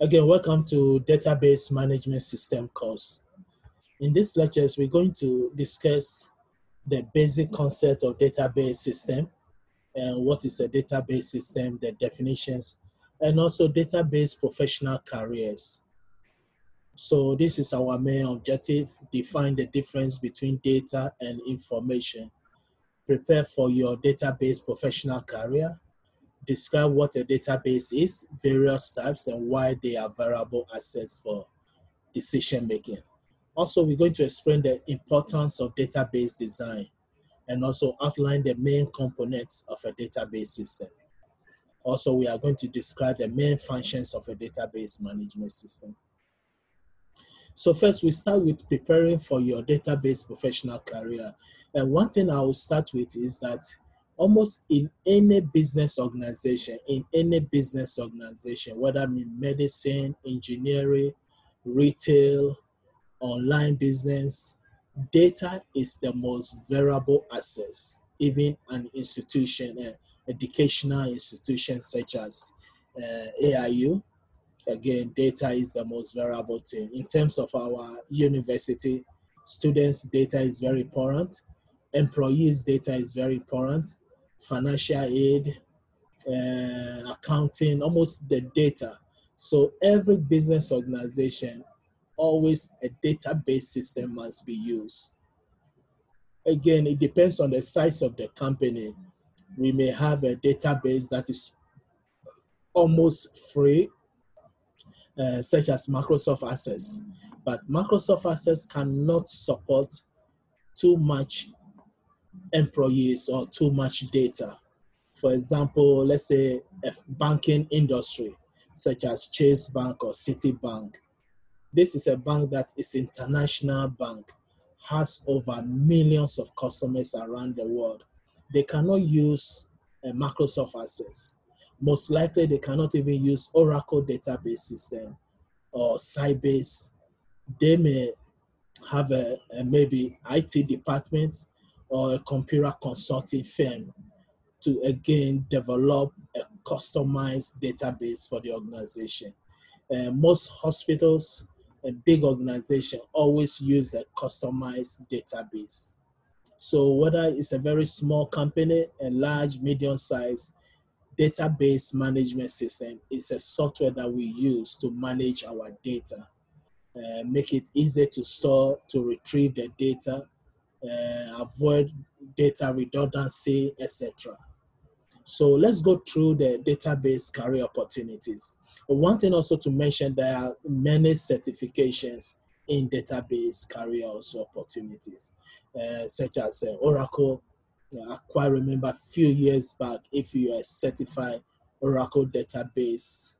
Again, welcome to Database Management System course. In this lectures, we're going to discuss the basic concept of database system and what is a database system, the definitions, and also database professional careers. So this is our main objective, define the difference between data and information. Prepare for your database professional career. Describe what a database is, various types, and why they are variable assets for decision making. Also, we're going to explain the importance of database design and also outline the main components of a database system. Also, we are going to describe the main functions of a database management system. So first, we start with preparing for your database professional career. And one thing I will start with is that almost in any business organization, in any business organization, whether in medicine, engineering, retail, online business, data is the most variable asset Even an institution, uh, educational institution such as uh, AIU, again, data is the most variable thing. In terms of our university, students' data is very important. Employees' data is very important. Financial aid, uh, accounting, almost the data. So every business organization, always a database system must be used. Again, it depends on the size of the company. We may have a database that is almost free uh, such as Microsoft Access. But Microsoft Access cannot support too much employees or too much data. For example, let's say a banking industry, such as Chase Bank or Citibank. This is a bank that is international bank, has over millions of customers around the world. They cannot use a Microsoft Access most likely they cannot even use Oracle database system or Sybase. They may have a, a, maybe IT department or a computer consulting firm to again develop a customized database for the organization. Uh, most hospitals and big organizations always use a customized database. So whether it's a very small company, a large, medium size, database management system is a software that we use to manage our data, uh, make it easy to store, to retrieve the data, uh, avoid data redundancy, etc. So let's go through the database career opportunities. One thing also to mention, there are many certifications in database career also opportunities, uh, such as uh, Oracle I quite remember a few years back, if you are certified Oracle database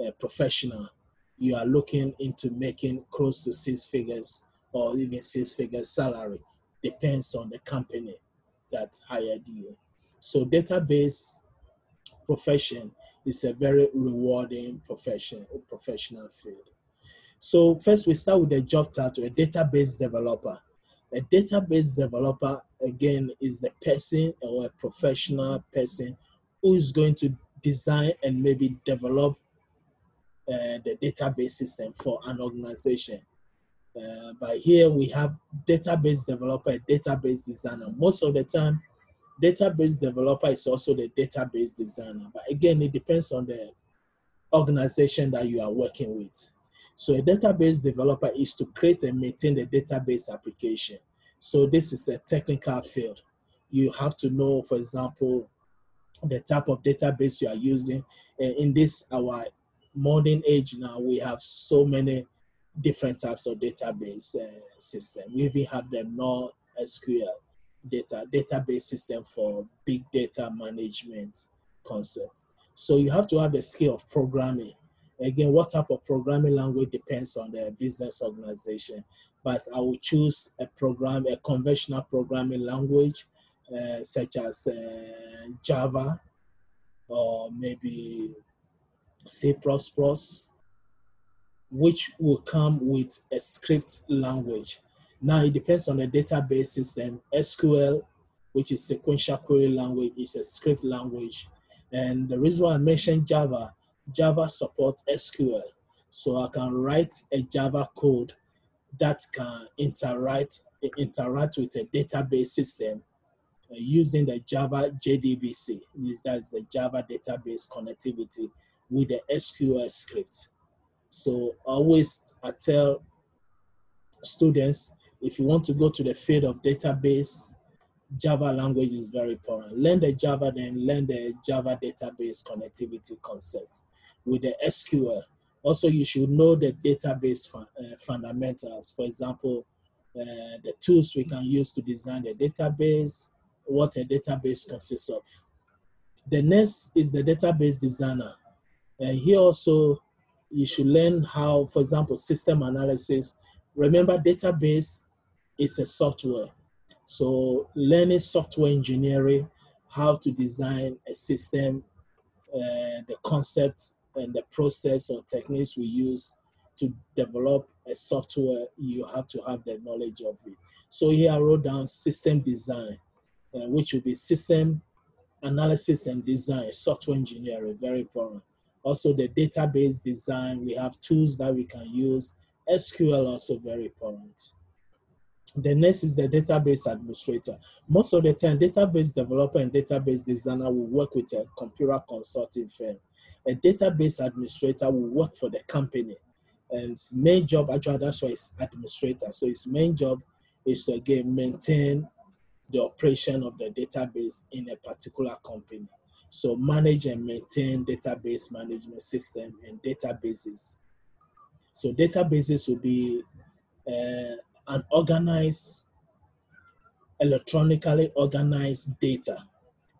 uh, professional, you are looking into making close to six figures or even six figures salary. Depends on the company that hired you. So database profession is a very rewarding profession, or professional field. So first we start with the job title, a database developer. A database developer, again, is the person or a professional person who is going to design and maybe develop uh, the database system for an organization. Uh, but here we have database developer, database designer. Most of the time, database developer is also the database designer. But again, it depends on the organization that you are working with. So a database developer is to create and maintain the database application. So this is a technical field. You have to know, for example, the type of database you are using. In this, our modern age now, we have so many different types of database uh, system. We even have the NoSQL data database system for big data management concept. So you have to have the skill of programming Again, what type of programming language depends on the business organization, but I will choose a program, a conventional programming language, uh, such as uh, Java or maybe C++, which will come with a script language. Now it depends on the database system. SQL, which is sequential query language, is a script language. And the reason why I mentioned Java Java supports SQL. So I can write a Java code that can interact interact with a database system using the Java JDBC, that's the Java database connectivity with the SQL script. So always I tell students, if you want to go to the field of database, Java language is very important. Learn the Java, then learn the Java database connectivity concept with the SQL. Also, you should know the database uh, fundamentals. For example, uh, the tools we can use to design the database, what a database consists of. The next is the database designer. And here also, you should learn how, for example, system analysis. Remember, database is a software. So learning software engineering, how to design a system, uh, the concept and the process or techniques we use to develop a software, you have to have the knowledge of it. So here I wrote down system design, uh, which will be system analysis and design, software engineering, very important. Also the database design, we have tools that we can use. SQL also very important. The next is the database administrator. Most of the time, database developer and database designer will work with a computer consulting firm. A database administrator will work for the company. And his main job, actually, that's why it's administrator. So his main job is to again maintain the operation of the database in a particular company. So manage and maintain database management system and databases. So databases will be uh, an organized, electronically organized data.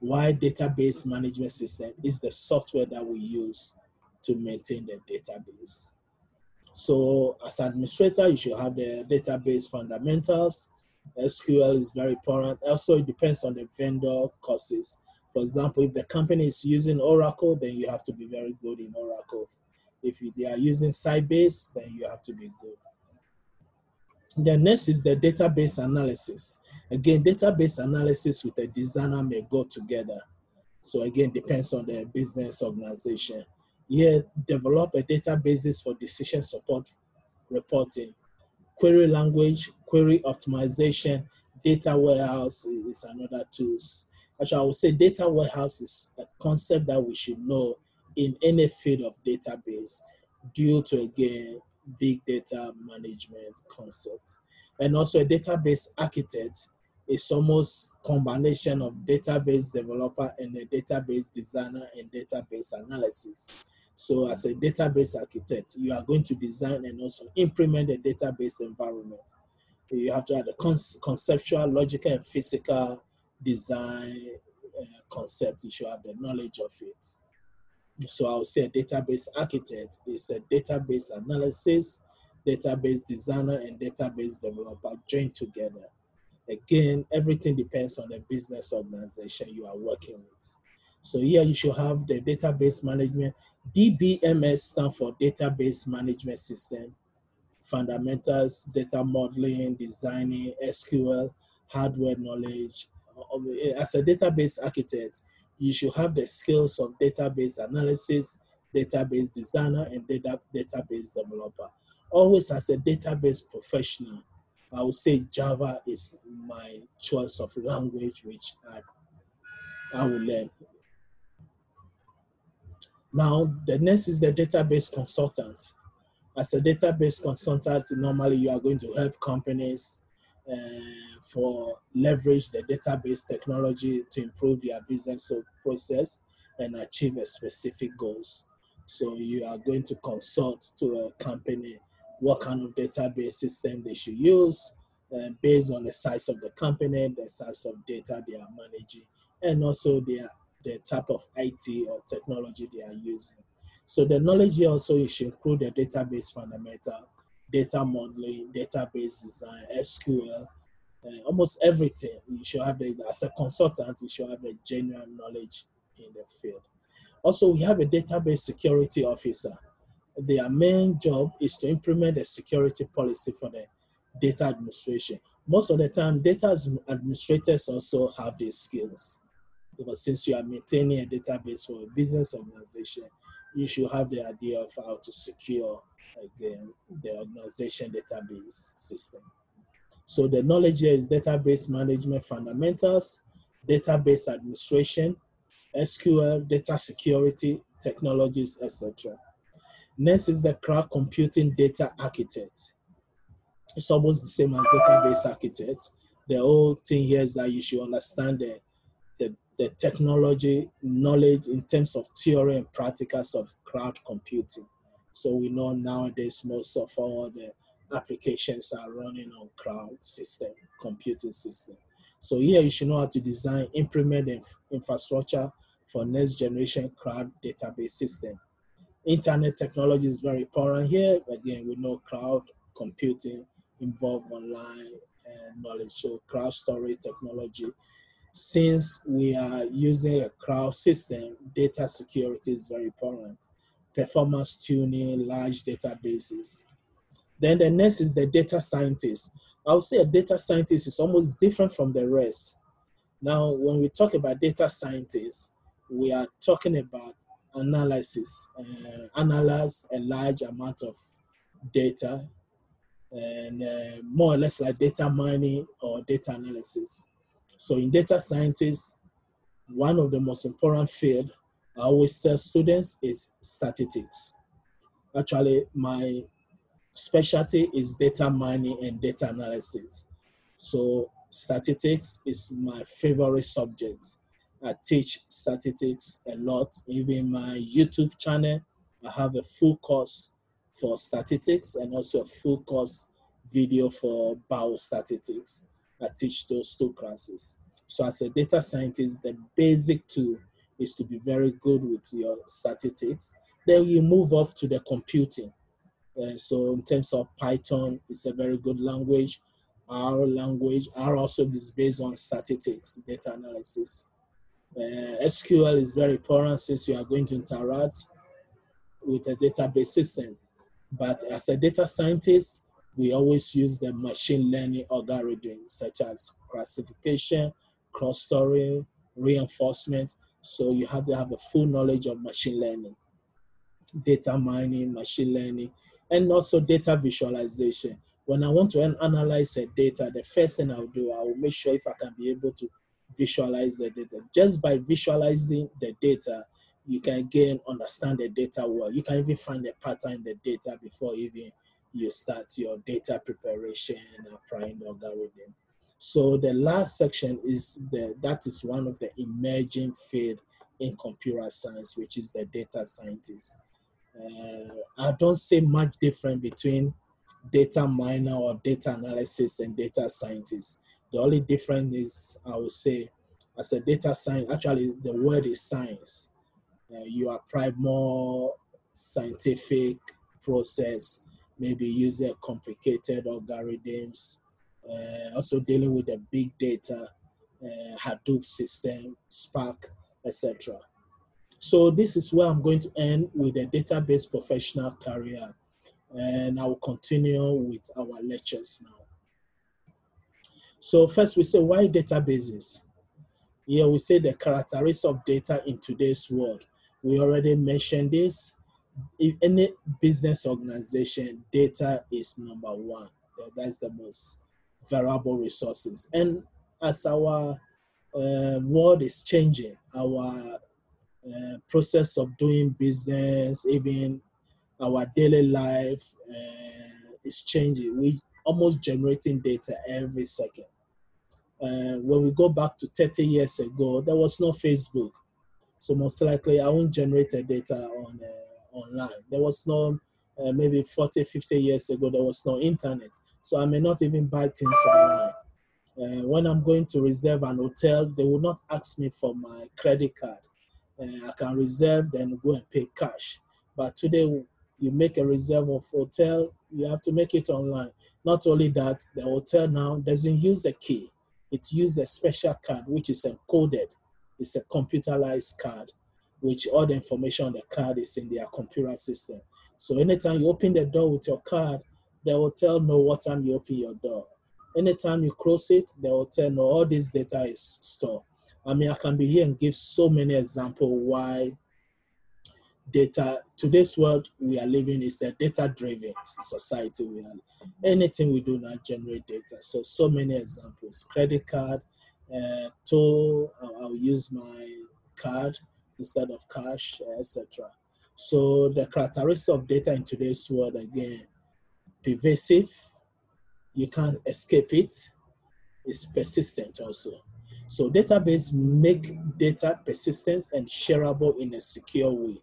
Why database management system is the software that we use to maintain the database. So as administrator, you should have the database fundamentals. SQL is very important. Also, it depends on the vendor courses. For example, if the company is using Oracle, then you have to be very good in Oracle. If they are using Sybase, then you have to be good. The next is the database analysis. Again, database analysis with a designer may go together. So again, depends on the business organization. Here, develop a database for decision support reporting. Query language, query optimization, data warehouse is another tools. Actually, I would say data warehouse is a concept that we should know in any field of database due to, again, big data management concept. And also a database architect is almost combination of database developer and a database designer and database analysis. So as a database architect, you are going to design and also implement a database environment. You have to have the conceptual, logical, and physical design uh, concept. You should have the knowledge of it. So I would say a database architect is a database analysis, database designer, and database developer joined together. Again, everything depends on the business organization you are working with. So here you should have the database management. DBMS stands for Database Management System. Fundamentals, data modeling, designing, SQL, hardware knowledge. Eh, as a database architect, you should have the skills of database analysis, database designer, and data, database developer. Always as a database professional, I would say Java is my choice of language which I, I will learn. Now, the next is the database consultant. As a database consultant, normally you are going to help companies uh, for leverage the database technology to improve their business process and achieve a specific goals. So you are going to consult to a company what kind of database system they should use uh, based on the size of the company, the size of data they are managing, and also their the type of IT or technology they are using. So the knowledge also should include the database fundamental, data modeling, database design, SQL, uh, almost everything. You should have the, as a consultant, you should have a general knowledge in the field. Also, we have a database security officer. Their main job is to implement a security policy for the data administration. Most of the time, data administrators also have these skills. Because since you are maintaining a database for a business organization, you should have the idea of how to secure again um, the organization database system. So the knowledge here is database management fundamentals, database administration, SQL, data security, technologies, etc. Next is the cloud computing data architect. It's almost the same as database architect. The whole thing here is that you should understand the, the, the technology knowledge in terms of theory and practicals of cloud computing. So we know nowadays most of all the applications are running on cloud system, computing system. So here you should know how to design, implement inf infrastructure for next generation cloud database system. Internet technology is very important here. Again, we know cloud computing involve online uh, knowledge. So cloud storage technology. Since we are using a cloud system, data security is very important. Performance tuning, large databases. Then the next is the data scientist. I would say a data scientist is almost different from the rest. Now, when we talk about data scientists, we are talking about analysis, uh, analyze a large amount of data, and uh, more or less like data mining or data analysis. So in data scientists, one of the most important field I always tell students is statistics. Actually, my specialty is data mining and data analysis. So statistics is my favorite subject. I teach statistics a lot. Even my YouTube channel, I have a full course for statistics and also a full course video for biostatistics. I teach those two classes. So as a data scientist, the basic tool is to be very good with your statistics. Then you move off to the computing. Uh, so in terms of Python, it's a very good language. R language, R also is based on statistics, data analysis. Uh, SQL is very important since you are going to interact with a database system. But as a data scientist, we always use the machine learning algorithms such as classification, clustering, reinforcement. So you have to have a full knowledge of machine learning, data mining, machine learning, and also data visualization. When I want to analyze a data, the first thing I'll do, I will make sure if I can be able to visualize the data. Just by visualizing the data, you can again understand the data well. You can even find a pattern in the data before even you start your data preparation and applying the algorithm. So the last section is the that is one of the emerging field in computer science, which is the data scientist. Uh, I don't see much difference between data miner or data analysis and data scientist. The only difference is, I would say, as a data science, actually the word is science. Uh, you apply more scientific process, maybe use a complicated algorithms, uh, also dealing with the big data, uh, Hadoop system, Spark, etc. So this is where I'm going to end with a database professional career and I will continue with our lectures now. So first we say why databases? Here we say the characteristics of data in today's world. We already mentioned this. In any business organization, data is number one. That's the most valuable resources. And as our uh, world is changing, our uh, process of doing business, even our daily life uh, is changing. We almost generating data every second. Uh, when we go back to 30 years ago, there was no Facebook. So most likely I won't generate data on uh, online. There was no, uh, maybe 40, 50 years ago, there was no internet. So I may not even buy things online. Uh, when I'm going to reserve an hotel, they will not ask me for my credit card. Uh, I can reserve, then go and pay cash. But today, you make a reserve of hotel, you have to make it online. Not only that, the hotel now doesn't use a key. It uses a special card which is encoded. It's a computerized card, which all the information on the card is in their computer system. So anytime you open the door with your card, the tell no what time you open your door. Anytime you close it, they will tell no all this data is stored. I mean, I can be here and give so many examples why data today's world we are living is a data driven society we are anything we do now generate data so so many examples credit card uh, toll I'll, use my card instead of cash etc so the characteristic of data in today's world again pervasive you can't escape it it's persistent also so database make data persistent and shareable in a secure way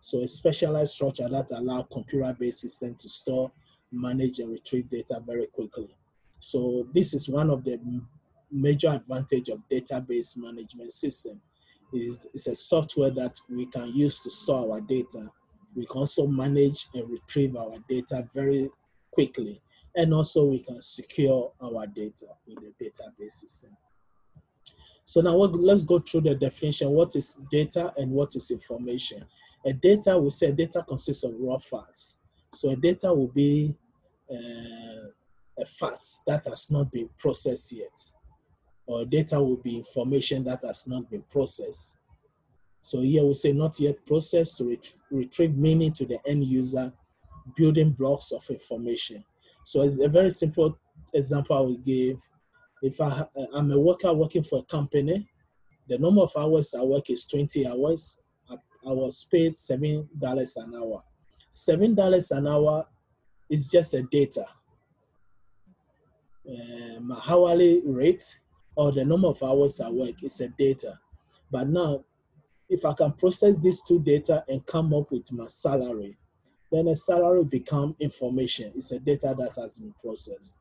so a specialized structure that allow computer-based system to store, manage, and retrieve data very quickly. So this is one of the major advantage of database management system. Is it's a software that we can use to store our data. We can also manage and retrieve our data very quickly. And also we can secure our data with the database system. So now let's go through the definition. What is data and what is information? A data, we say data consists of raw facts. So a data will be uh, a fact that has not been processed yet. Or data will be information that has not been processed. So here we say not yet processed to ret retrieve meaning to the end user, building blocks of information. So it's a very simple example I will give. If I, I'm a worker working for a company, the number of hours I work is 20 hours. I was paid seven dollars an hour. Seven dollars an hour is just a data. Uh, my hourly rate or the number of hours I work is a data. But now, if I can process these two data and come up with my salary, then a salary become information. It's a data that has been processed.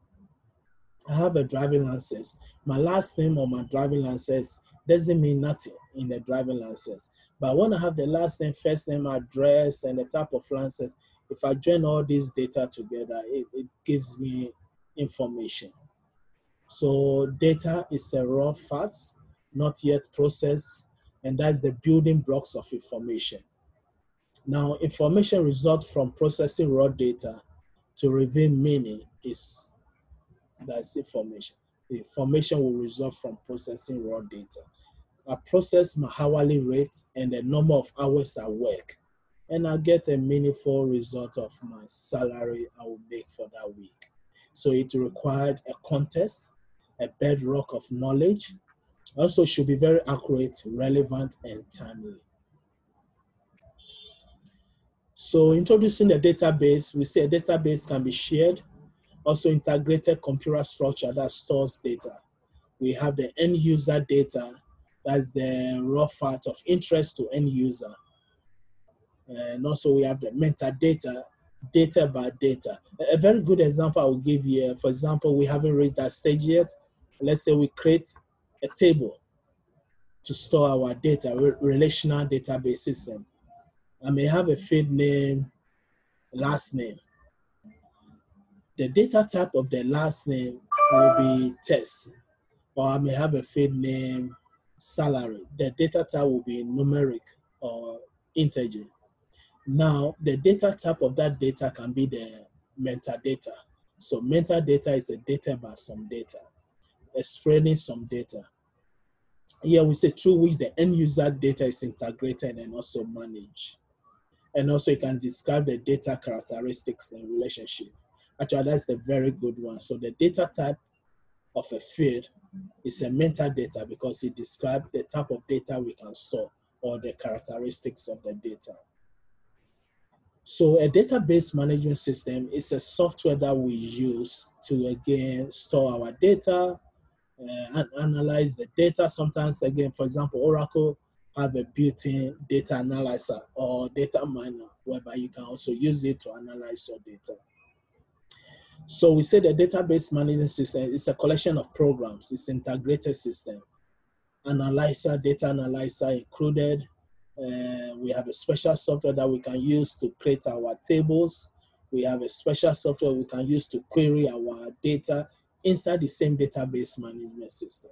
I have a driving license. My last name on my driving license doesn't mean nothing in the driving license. But when I have the last name, first name, address, and the type of license, if I join all these data together, it, it gives me information. So data is a raw facts, not yet processed, and that's the building blocks of information. Now, information results from processing raw data to reveal meaning is that's information. Information will result from processing raw data. I process my hourly rate and the number of hours I work, and I get a meaningful result of my salary I will make for that week. So it required a contest, a bedrock of knowledge, also should be very accurate, relevant, and timely. So introducing the database, we say a database can be shared, also integrated computer structure that stores data. We have the end user data that's the raw fact of interest to end user. And also we have the metadata, data by data. A very good example I will give you, for example, we haven't reached that stage yet. Let's say we create a table to store our data, relational database system. I may have a field name, last name. The data type of the last name will be text, or I may have a field name, salary. The data type will be numeric or integer. Now, the data type of that data can be the metadata. So metadata is a data about some data, explaining some data. Here we say through which the end user data is integrated and also managed. And also you can describe the data characteristics and relationship. Actually, that's the very good one. So the data type of a field is a metadata because it describes the type of data we can store or the characteristics of the data. So a database management system is a software that we use to again store our data uh, and analyze the data. Sometimes again, for example, Oracle have a built-in data analyzer or data miner whereby you can also use it to analyze your data. So we say the database management system is a collection of programs. It's integrated system. Analyzer, data analyzer included. Uh, we have a special software that we can use to create our tables. We have a special software we can use to query our data inside the same database management system.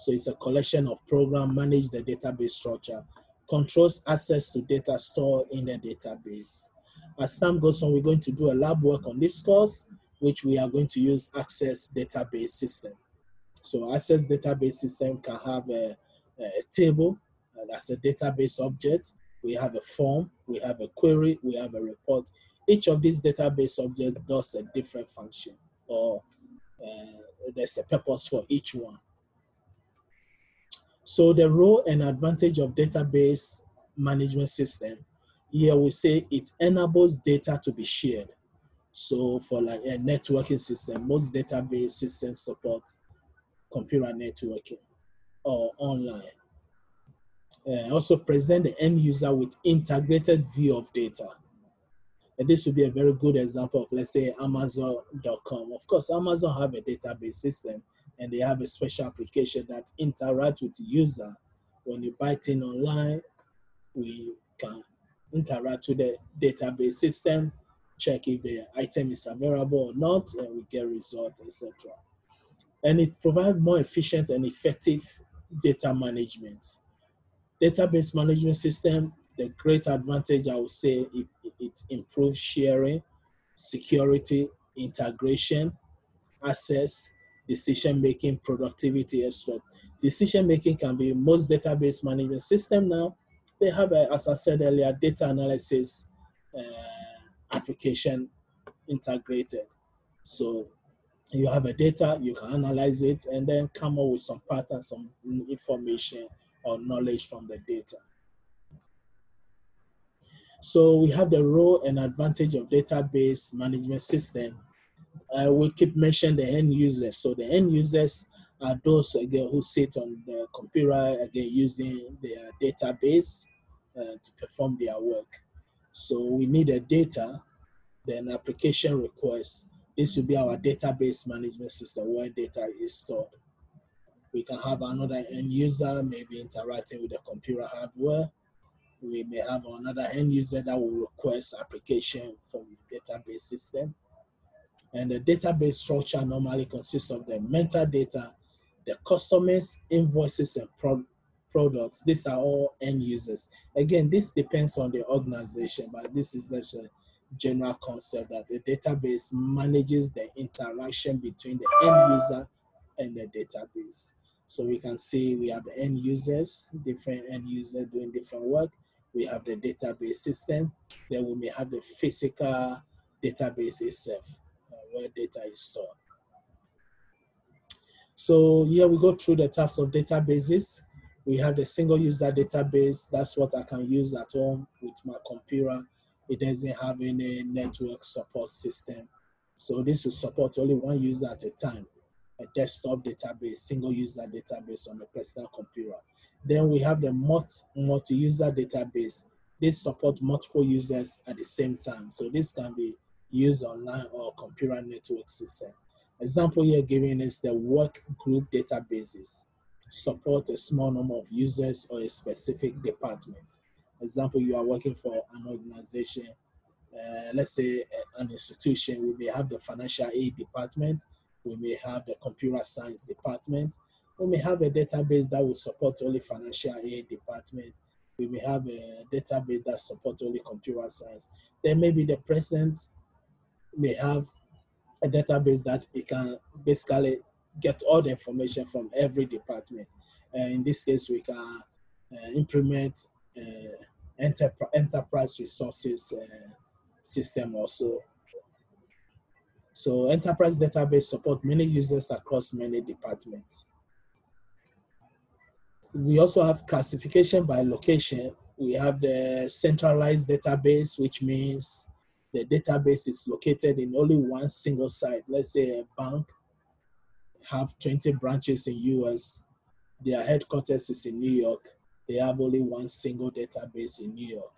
So it's a collection of program manage the database structure, controls access to data stored in the database. As time goes on, we're going to do a lab work on this course, which we are going to use Access Database System. So Access Database System can have a, a table, uh, that's a database object. we have a form, we have a query, we have a report. Each of these database objects does a different function or uh, there's a purpose for each one. So the role and advantage of database management system, here we say it enables data to be shared. So for like a networking system, most database systems support computer networking or online. Uh, also present the end user with integrated view of data. And this would be a very good example of, let's say, Amazon.com. Of course, Amazon have a database system and they have a special application that interact with the user. When you buy things online, we can interact with the database system, check if the item is available or not, and we get results, etc. And it provides more efficient and effective data management. Database management system, the great advantage I would say it, it improves sharing, security, integration, access, decision making, productivity, etc. Decision making can be most database management system now. They have, a, as I said earlier, data analysis uh, application integrated. So you have a data, you can analyze it, and then come up with some patterns, some information or knowledge from the data. So we have the role and advantage of database management system. Uh, we keep mentioning the end users. So the end users are those again who sit on the computer again using their database uh, to perform their work. So we need a data, then application request. This will be our database management system where data is stored. We can have another end user maybe interacting with the computer hardware we may have another end user that will request application from the database system. And the database structure normally consists of the metadata, the customers, invoices, and pro products. These are all end users. Again, this depends on the organization, but this is just a general concept that the database manages the interaction between the end user and the database. So we can see we have the end users, different end users doing different work we have the database system, then we may have the physical database itself, where data is stored. So here we go through the types of databases. We have the single user database. That's what I can use at home with my computer. It doesn't have any network support system. So this will support only one user at a time. A desktop database, single user database on a personal computer. Then we have the multi-user database. This supports multiple users at the same time. So this can be used online or computer network system. Example here given is the work group databases. Support a small number of users or a specific department. Example, you are working for an organization, uh, let's say an institution, we may have the financial aid department, we may have the computer science department, we may have a database that will support only financial aid department. We may have a database that supports only computer science. Then maybe the president may have a database that it can basically get all the information from every department. Uh, in this case, we can uh, implement uh, enterpr enterprise resources uh, system also. So enterprise database support many users across many departments we also have classification by location. We have the centralized database, which means the database is located in only one single site. Let's say a bank have 20 branches in US. Their headquarters is in New York. They have only one single database in New York.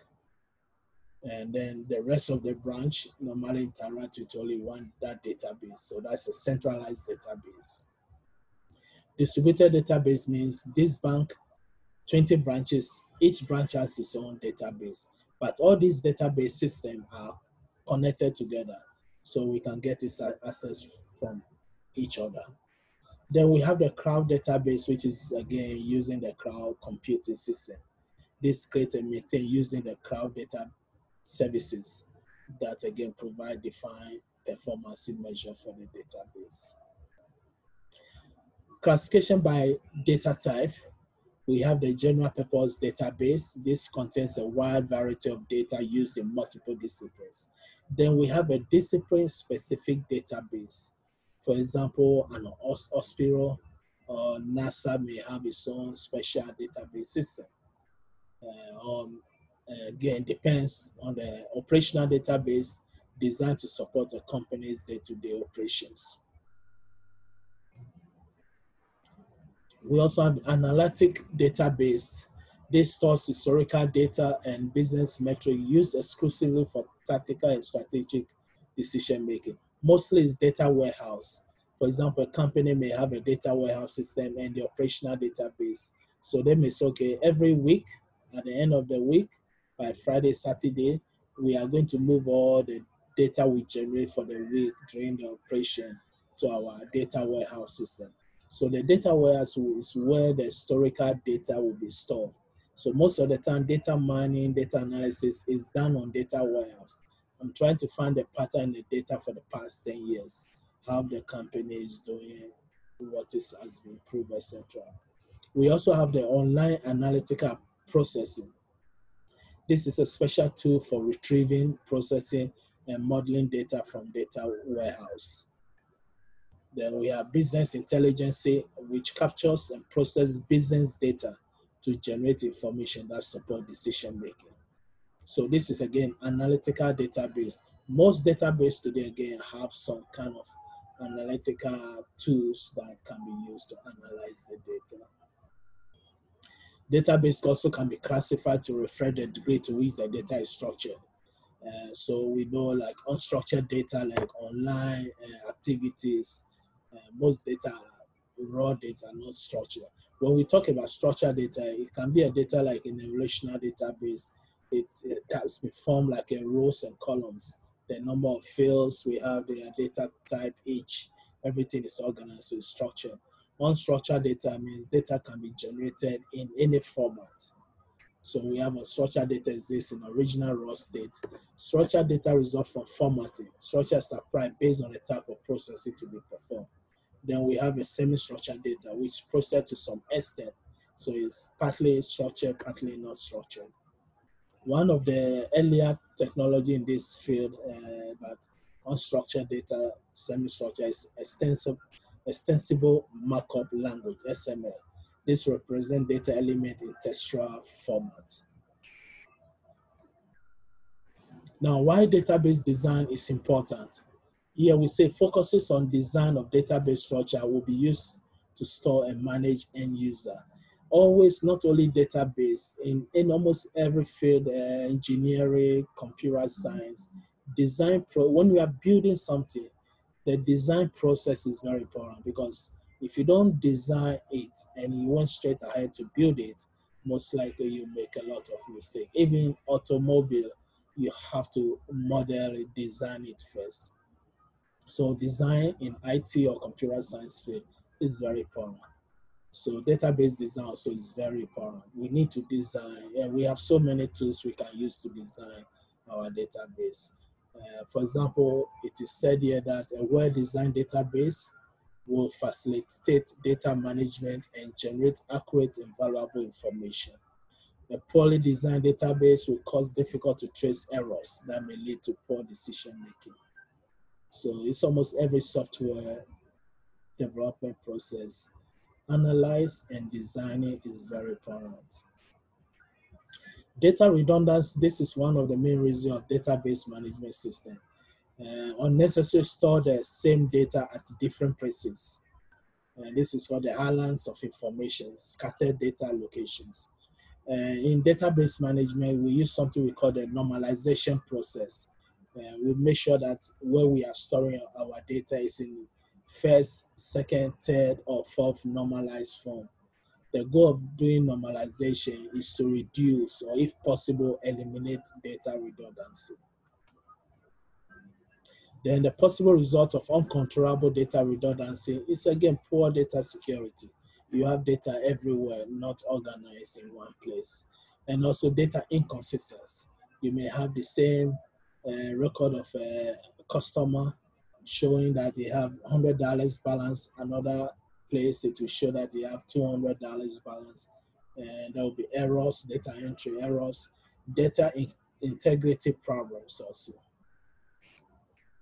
And then the rest of the branch normally interact with only one that database. So that's a centralized database. Distributed database means this bank, 20 branches, each branch has its own database. But all these database systems are connected together so we can get its access from each other. Then we have the cloud database, which is again using the cloud computing system. This create and maintain using the cloud data services that again provide defined performance measure for the database. Classification by data type. We have the general purpose database. This contains a wide variety of data used in multiple disciplines. Then we have a discipline specific database. For example, an hospital or NASA may have its own special database system. Uh, um, again, depends on the operational database designed to support a company's day-to-day operations. We also have analytic database. This stores historical data and business metrics used exclusively for tactical and strategic decision making. Mostly it's data warehouse. For example, a company may have a data warehouse system and the operational database. So they may say, okay, every week, at the end of the week, by Friday, Saturday, we are going to move all the data we generate for the week during the operation to our data warehouse system. So the data warehouse is where the historical data will be stored. So most of the time, data mining, data analysis is done on data warehouse. I'm trying to find a pattern in the data for the past 10 years, how the company is doing, what is, has been improved, etc. We also have the online analytical processing. This is a special tool for retrieving, processing, and modeling data from data warehouse. Then we have business intelligence, which captures and processes business data to generate information that support decision making. So this is again analytical database. Most database today again have some kind of analytical tools that can be used to analyze the data. Database also can be classified to reflect the degree to which the data is structured. Uh, so we know like unstructured data like online uh, activities, uh, most data raw data, not structured. When we talk about structured data, it can be a data like in a relational database. It, it has been formed like a rows and columns. The number of fields we have, their data type each, everything is organized, so it's structured. Unstructured data means data can be generated in any format. So we have a structured data exists in original raw state. Structured data results from formatting. Structures are based on the type of processing to be performed. Then we have a semi-structured data, which processed to some extent. So it's partly structured, partly not structured. One of the earlier technology in this field, uh, but unstructured data, semi-structured, is extensive, extensible markup language, XML. This represents data element in textual format. Now, why database design is important? Here we say focuses on design of database structure will be used to store and manage end user. Always not only database, in, in almost every field, uh, engineering, computer science, design, pro, when we are building something, the design process is very important because if you don't design it and you went straight ahead to build it, most likely you make a lot of mistake. Even automobile, you have to model it, design it first. So design in IT or computer science field is very important. So database design also is very important. We need to design, and we have so many tools we can use to design our database. Uh, for example, it is said here that a well-designed database will facilitate data management and generate accurate and valuable information. A poorly designed database will cause difficult to trace errors that may lead to poor decision making. So it's almost every software development process. Analyze and designing is very important. Data redundancy, this is one of the main reasons of database management system uh, unnecessary store the same data at different places. And this is called the islands of information, scattered data locations. Uh, in database management, we use something we call the normalization process. Uh, we make sure that where we are storing our data is in first, second, third, or fourth normalized form. The goal of doing normalization is to reduce or if possible, eliminate data redundancy. Then the possible result of uncontrollable data redundancy is again poor data security. You have data everywhere, not organized in one place. And also data inconsistency. You may have the same uh, record of a customer showing that they have $100 balance, another place it will show that they have $200 balance. and there will be errors, data entry errors, data in integrity problems also.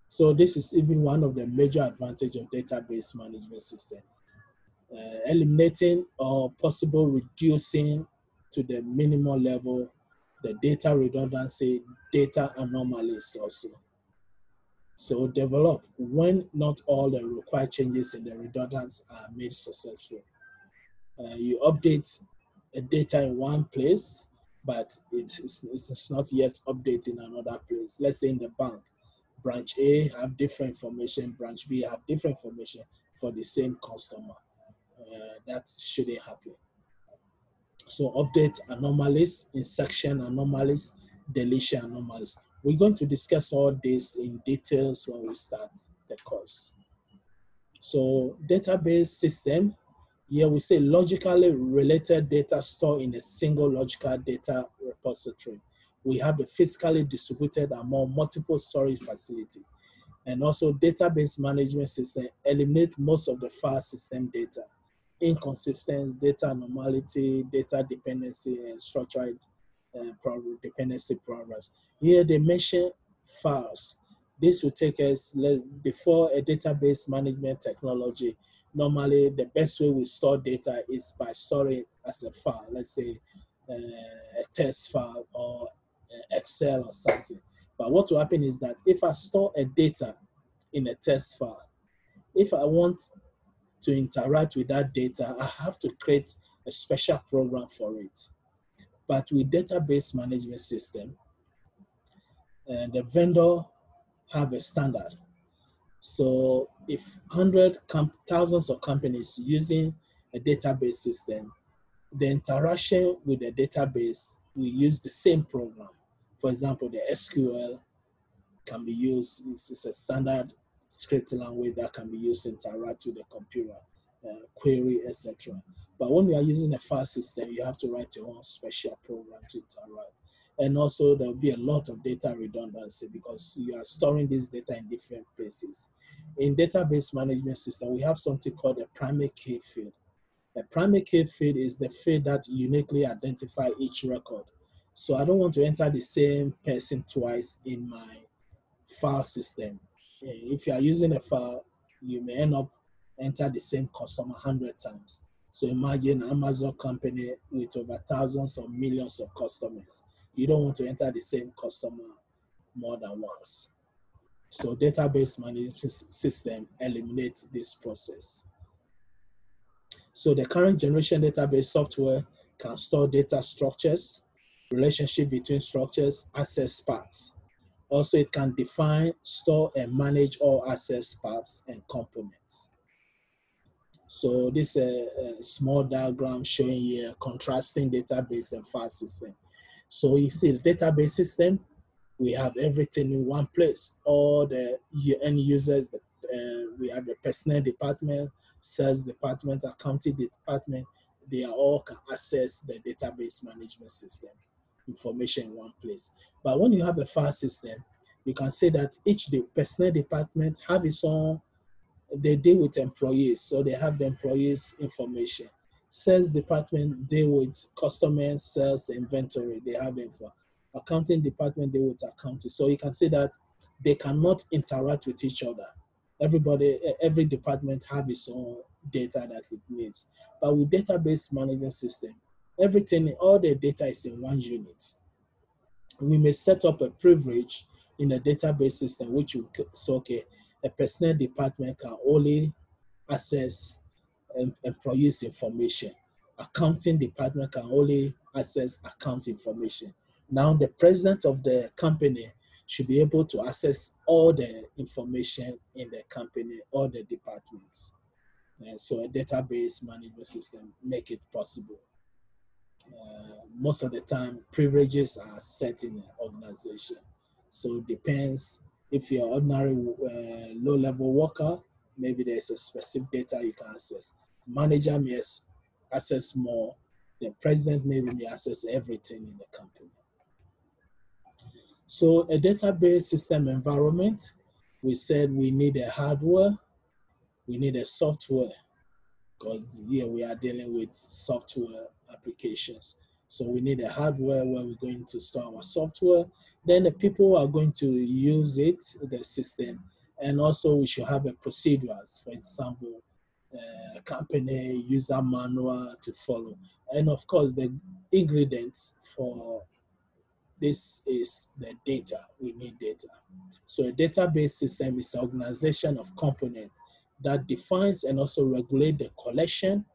So this is even one of the major advantage of database management system. Uh, eliminating or possible reducing to the minimal level the data redundancy, data anomalies also. So develop when not all the required changes in the redundancy are made successful. Uh, you update a data in one place, but it is, it's not yet updated in another place. Let's say in the bank, branch A have different information, branch B have different information for the same customer. Uh, that shouldn't happen. So update anomalies, insertion anomalies, deletion anomalies. We're going to discuss all this in details when we start the course. So database system, here we say logically related data stored in a single logical data repository. We have the physically distributed among multiple storage facility. And also database management system eliminate most of the file system data inconsistency, data normality, data dependency, and structured uh, problem, dependency problems. Here they mention files. This will take us before a database management technology. Normally, the best way we store data is by storing as a file, let's say uh, a text file or uh, Excel or something. But what will happen is that if I store a data in a text file, if I want to interact with that data, I have to create a special program for it. But with database management system, uh, the vendor have a standard. So if 100 thousands of companies using a database system, the interaction with the database, we use the same program. For example, the SQL can be used, it's a standard script language that can be used to interact with the computer, uh, query, etc. But when you are using a file system, you have to write your own special program to interact. And also there will be a lot of data redundancy because you are storing this data in different places. In database management system, we have something called a primary key field. A primary key field is the field that uniquely identify each record. So I don't want to enter the same person twice in my file system. If you are using a file, you may end up enter the same customer 100 times. So imagine Amazon company with over thousands or millions of customers. You don't want to enter the same customer more than once. So database management system eliminates this process. So the current generation database software can store data structures, relationship between structures, access paths, also, it can define, store, and manage all access paths and components. So this is a, a, small diagram showing here contrasting database and file system. So you see the database system, we have everything in one place. All the end users, the, uh, we have the personnel department, sales department, accounting department, they are all can access the database management system information in one place. But when you have a file system, you can say that each the personnel department have its own, they deal with employees, so they have the employees information. Sales department deal with customers, sales, inventory, they have info. Accounting department deal with accounting. So you can say that they cannot interact with each other. Everybody, every department have its own data that it needs. But with database management system, everything, all the data is in one unit. We may set up a privilege in a database system, which will so okay, a personnel department can only access employees information. Accounting department can only access account information. Now the president of the company should be able to access all the information in the company, all the departments. And so a database management system make it possible. Uh, most of the time, privileges are set in an organization. So it depends if you're ordinary uh, low-level worker, maybe there's a specific data you can access. Manager may access more. The president maybe may access everything in the company. So a database system environment, we said we need a hardware, we need a software. because here we are dealing with software applications. So we need a hardware where we're going to store our software. Then the people are going to use it, the system, and also we should have a procedures. For example, uh, company user manual to follow, and of course the ingredients for this is the data. We need data. So a database system is an organization of components that defines and also regulate the collection,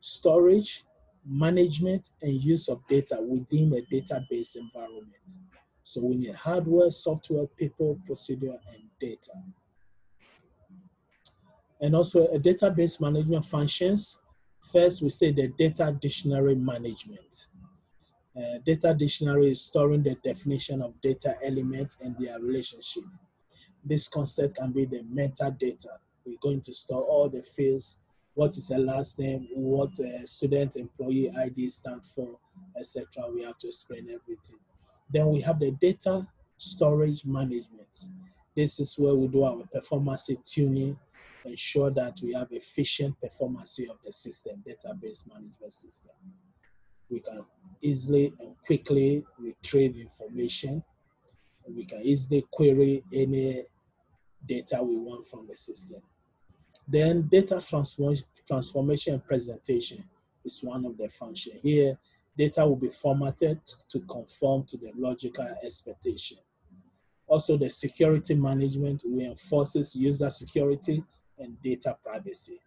storage, management, and use of data within a database environment. So we need hardware, software, people, procedure, and data. And also a database management functions. First, we say the data dictionary management. Uh, data dictionary is storing the definition of data elements and their relationship. This concept can be the metadata. We're going to store all the fields, what is the last name, what uh, student employee ID stand for, etc. We have to explain everything. Then we have the data storage management. This is where we do our performance tuning, ensure that we have efficient performance of the system, database management system. We can easily and quickly retrieve information. We can easily query any data we want from the system. Then data transform transformation and presentation is one of the functions. Here, data will be formatted to conform to the logical expectation. Also, the security management reinforces user security and data privacy.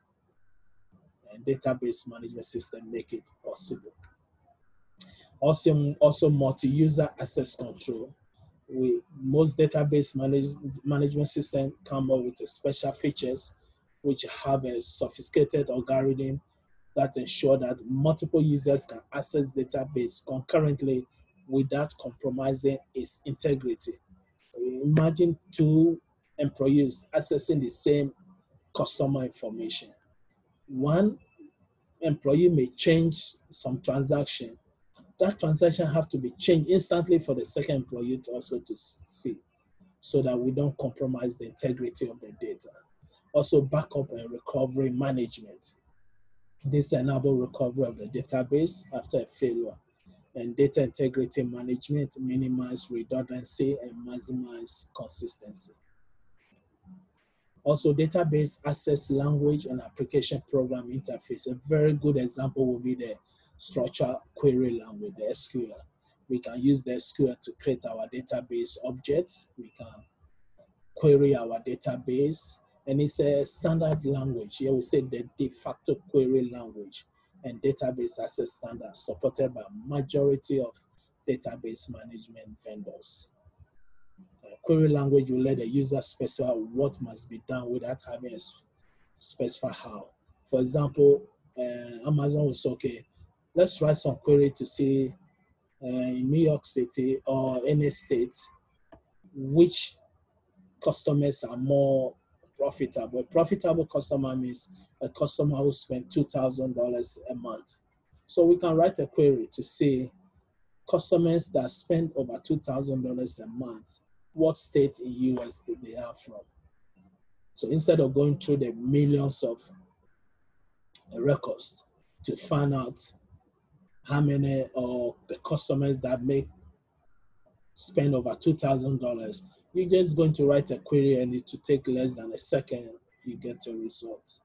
And database management system make it possible. Also, also multi-user access control. We, most database manage, management system come up with special features which have a sophisticated algorithm that ensure that multiple users can access database concurrently without compromising its integrity. Imagine two employees accessing the same customer information. One employee may change some transaction that transaction have to be changed instantly for the second employee to also to see so that we don't compromise the integrity of the data. Also backup and recovery management. This enable recovery of the database after a failure and data integrity management minimize redundancy and maximize consistency. Also, database access language and application program interface. A very good example will be the structure query language, the SQL. We can use the SQL to create our database objects. We can query our database, and it's a standard language. Here we say the de facto query language and database access standard supported by majority of database management vendors. Uh, query language will let the user specify what must be done without having to specify how. For example, uh, Amazon will say, okay, let's write some query to see uh, in New York City or any state which customers are more profitable. A profitable customer means a customer who spend $2,000 a month. So we can write a query to see customers that spend over $2,000 a month, what state in US do they are from? So instead of going through the millions of records to find out how many of the customers that make spend over $2,000, you're just going to write a query and it to take less than a second, you get a result.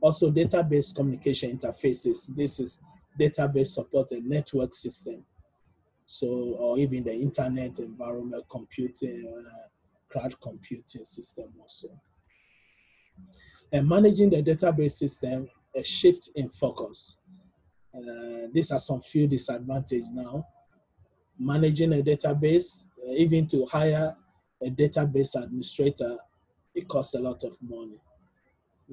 Also, database communication interfaces. This is database supported network system. So, or even the internet environment computing, uh, cloud computing system also. And managing the database system, a shift in focus. Uh, these are some few disadvantages now. Managing a database, uh, even to hire a database administrator, it costs a lot of money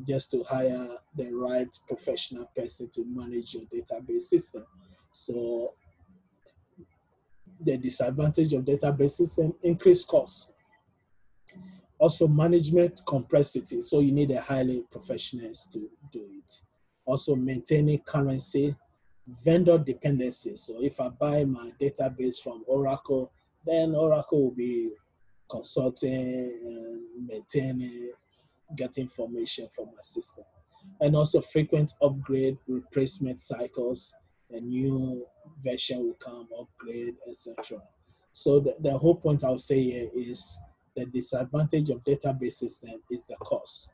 just to hire the right professional person to manage your database system. So the disadvantage of database system, increased costs. Also management complexity. So you need a highly professionals to do it. Also maintaining currency vendor dependency. So if I buy my database from Oracle, then Oracle will be consulting and maintaining, get information from my system. and also frequent upgrade replacement cycles. A new version will come, upgrade, etc. So the, the whole point I'll say here is the disadvantage of database system is the cost,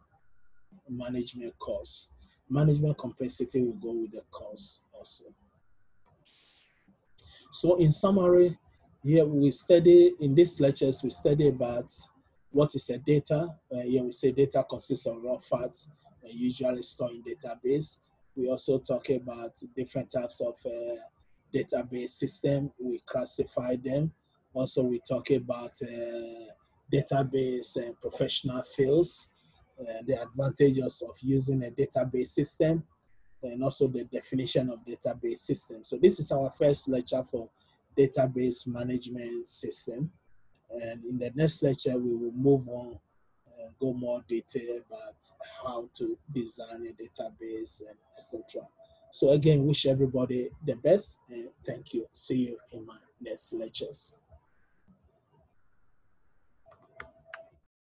management cost. Management complexity will go with the cost also. So in summary, here we study, in these lectures, we study about what is a data. Uh, here we say data consists of raw facts, uh, usually stored in database. We also talk about different types of uh, database system. We classify them. Also, we talk about uh, database and professional fields, uh, the advantages of using a database system, and also the definition of database system. So this is our first lecture for database management system. And in the next lecture, we will move on and go more detail about how to design a database and etc. So again, wish everybody the best and thank you. See you in my next lectures.